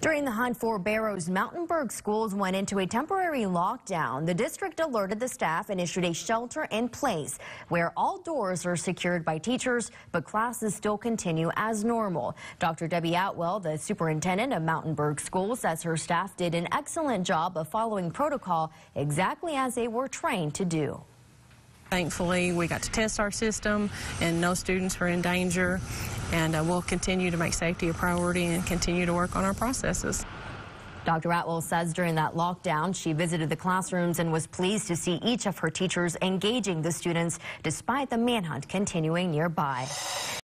During the hunt for Barrows, Mountainburg schools went into a temporary lockdown. The district alerted the staff and issued a shelter in place where all doors are secured by teachers, but classes still continue as normal. Dr. Debbie Atwell, the superintendent of Mountainburg Schools, says her staff did an excellent job of following protocol exactly as they were trained to do. Thankfully, we got to test our system and no students were in danger. And uh, we'll continue to make safety a priority and continue to work on our processes. Dr. Atwell says during that lockdown, she visited the classrooms and was pleased to see each of her teachers engaging the students despite the manhunt continuing nearby.